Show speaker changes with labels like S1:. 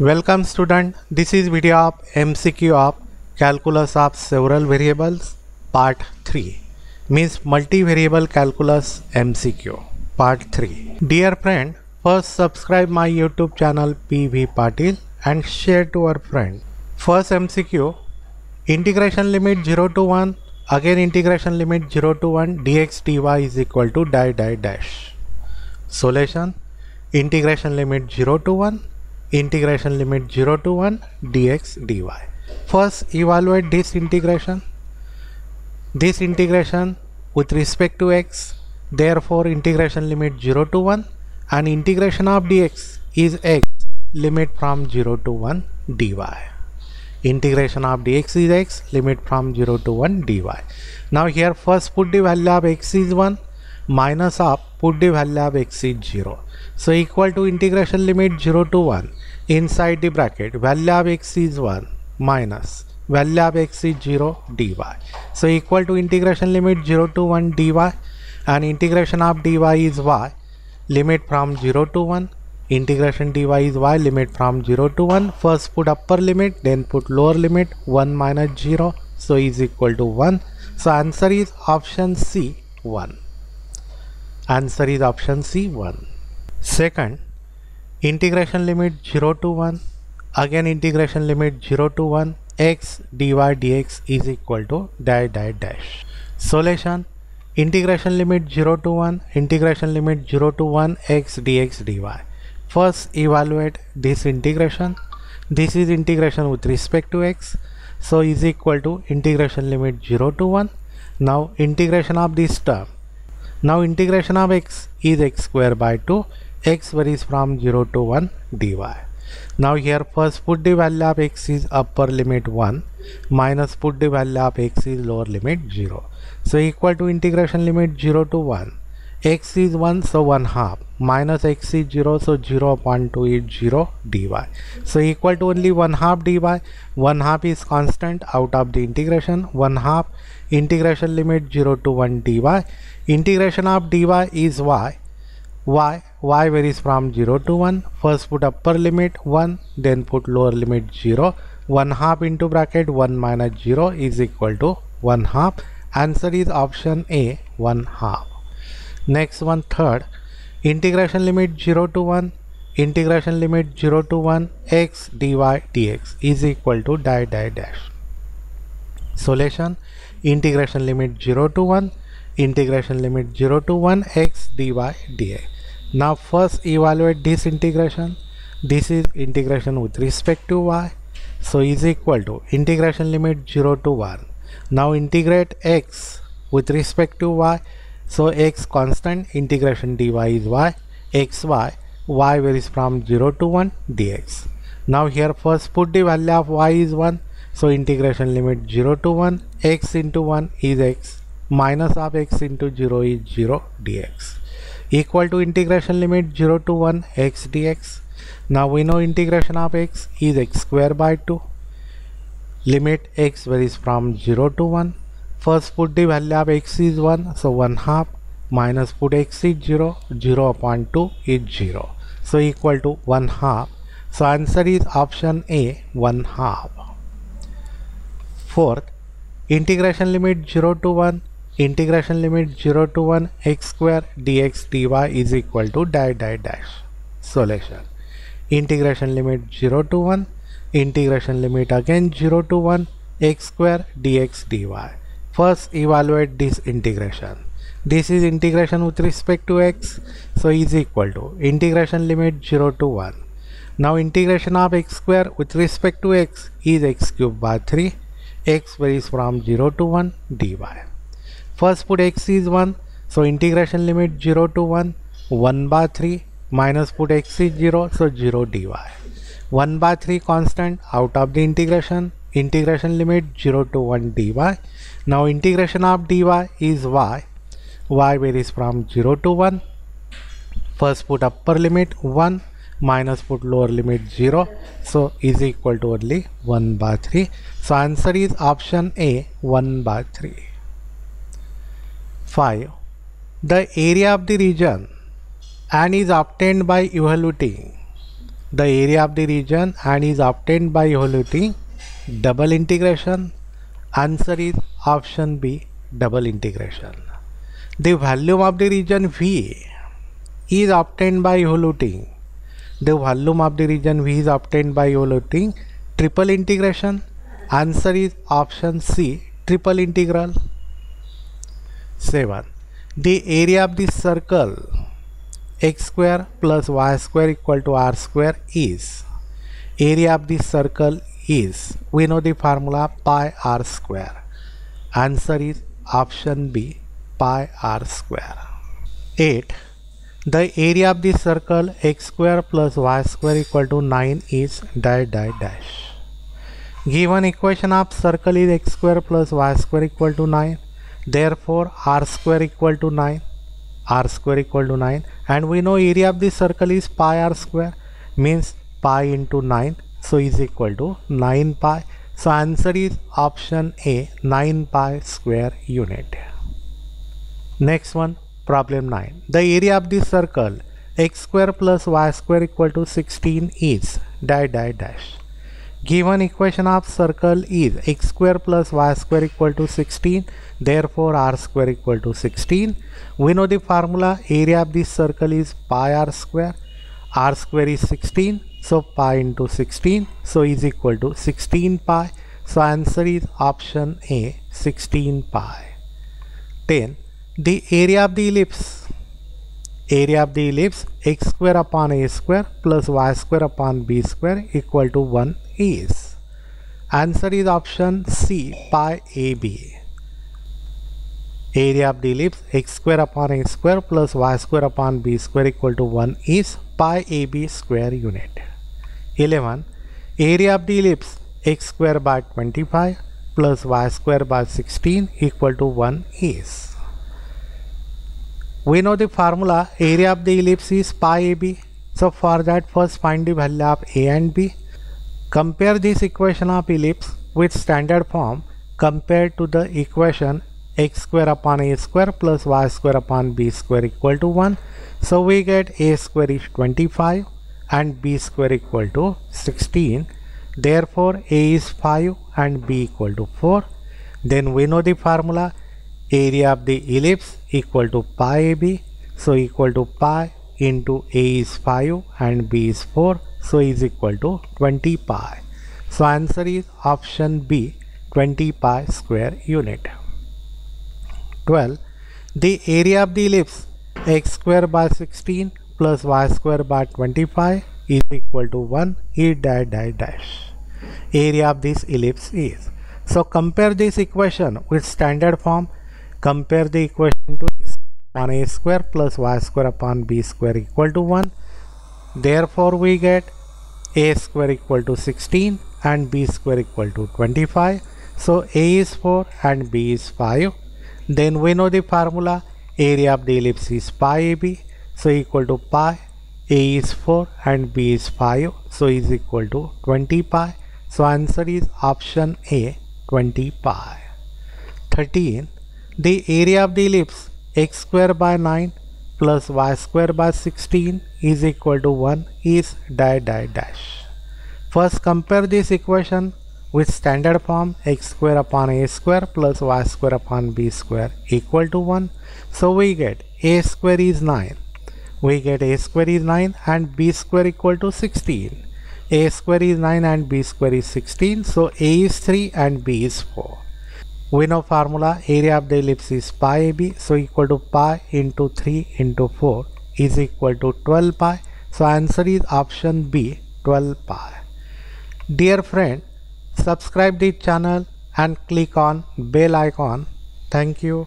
S1: Welcome student, this is video of MCQ of calculus of several variables part 3 means multivariable calculus MCQ part 3. Dear friend, first subscribe my YouTube channel PV Patil and share to our friend. First MCQ integration limit 0 to 1 again integration limit 0 to 1 dx dy is equal to die die dash. Solution integration limit 0 to 1 integration limit 0 to 1 dx dy. First evaluate this integration. This integration with respect to x therefore integration limit 0 to 1 and integration of dx is x limit from 0 to 1 dy. Integration of dx is x limit from 0 to 1 dy. Now here first put the value of x is 1 minus of put the value of x is 0. So equal to integration limit 0 to 1 inside the bracket value of x is 1 minus value of x is 0 dy. So equal to integration limit 0 to 1 dy and integration of dy is y limit from 0 to 1 integration dy is y limit from 0 to 1 first put upper limit then put lower limit 1 minus 0 so is equal to 1 so answer is option C 1 answer is option C 1 second integration limit 0 to 1 again integration limit 0 to 1 x dy dx is equal to die die dash. Solution integration limit 0 to 1 integration limit 0 to 1 x dx dy. First evaluate this integration. This is integration with respect to x. So is equal to integration limit 0 to 1 now integration of this term now integration of x is x square by 2 x varies from 0 to 1 dy. Now here first put the value of x is upper limit 1 minus put the value of x is lower limit 0 so equal to integration limit 0 to 1 x is 1 so 1 half minus x is 0 so 0 upon 2 is 0 dy so equal to only 1 half dy 1 half is constant out of the integration 1 half integration limit 0 to 1 dy integration of dy is y y y varies from 0 to 1 first put upper limit 1 then put lower limit 0 1 half into bracket 1 minus 0 is equal to 1 half answer is option a 1 half next one third. Integration limit 0 to 1 integration limit 0 to 1 x dy dx is equal to die die dash. Solution. Integration limit 0 to 1 integration limit 0 to 1 x dy dx. Now first evaluate this integration. This is integration with respect to y. So is equal to integration limit 0 to 1 now integrate x with respect to y so x constant integration dy is y xy y varies from 0 to 1 dx. Now here first put the value of y is 1 so integration limit 0 to 1 x into 1 is x minus of x into 0 is 0 dx. Equal to integration limit 0 to 1 x dx. Now we know integration of x is x square by 2 limit x varies from 0 to 1 first put D value of X is one so one half minus put X is zero zero a point two is zero so equal to one half so answer is option A one half fourth integration limit zero to one integration limit zero to one X square D X D Y is equal to die die dash solution integration limit zero to one integration limit again zero to one X square D X D Y first evaluate this integration. This is integration with respect to x so is equal to integration limit 0 to 1 now integration of x square with respect to x is x cube by 3 x varies from 0 to 1 dy. First put x is 1 so integration limit 0 to 1 1 by 3 minus put x is 0 so 0 dy. 1 by 3 constant out of the integration integration limit 0 to 1 dy. Now integration of dy is y. Y varies from 0 to 1 first put upper limit 1 minus put lower limit 0 so is equal to only 1 by 3 so answer is option a 1 by 3 5 the area of the region and is obtained by evaluating. The area of the region and is obtained by evaluating double integration. Answer is option b double integration. The volume of the region v is obtained by evaluating the volume of the region v is obtained by evaluating triple integration. Answer is option c triple integral. 7 the area of the circle x square plus y square equal to r square is. Area of the circle is we know the formula pi r square. Answer is option b pi r square. 8 the area of the circle x square plus y square equal to 9 is dash dash dash. Given equation of circle is x square plus y square equal to 9 therefore r square equal to 9 r square equal to 9 and we know area of the circle is pi r square means pi into 9 so is equal to 9 pi so answer is option A 9 pi square unit next one problem 9 the area of this circle x square plus y square equal to 16 is dash dash dash Given equation of circle is x square plus y square equal to 16. Therefore, r square equal to 16. We know the formula area of this circle is pi r square. r square is 16. So, pi into 16. So, is equal to 16 pi. So, answer is option A 16 pi. 10. The area of the ellipse area of the ellipse x square upon a square plus y square upon b square equal to 1 is answer is option C pi AB area of the ellipse x square upon a square plus y square upon b square equal to 1 is pi AB square unit 11 area of the ellipse x square by 25 plus y square by 16 equal to 1 is we know the formula area of the ellipse is pi AB. So for that first find the value of A and B. Compare this equation of ellipse with standard form compared to the equation x square upon a square plus y square upon b square equal to 1. So we get a square is 25 and b square equal to 16. Therefore a is 5 and b equal to 4. Then we know the formula area of the ellipse equal to pi AB. So equal to pi into A is 5 and B is 4. So is equal to 20 pi. So answer is option B 20 pi square unit. 12. The area of the ellipse x square by 16 plus y square by 25 is equal to 1 e dash dash dash. Area of this ellipse is. So compare this equation with standard form. Compare the equation to upon a square plus y square upon b square equal to 1 therefore we get a square equal to 16 and b square equal to 25 so a is 4 and b is 5 then we know the formula. Area of the ellipse is pi ab so equal to pi a is 4 and b is 5 so is equal to 20 pi so answer is option a 20 pi 13 the area of the ellipse x square by 9 plus y square by 16 is equal to 1 is dash dash dash. First compare this equation with standard form x square upon a square plus y square upon b square equal to 1. So we get a square is 9. We get a square is 9 and b square equal to 16. a square is 9 and b square is 16. So a is 3 and b is 4 we know formula area of the ellipse is pi AB so equal to pi into 3 into 4 is equal to 12 pi so answer is option B 12 pi dear friend subscribe the channel and click on bell icon thank you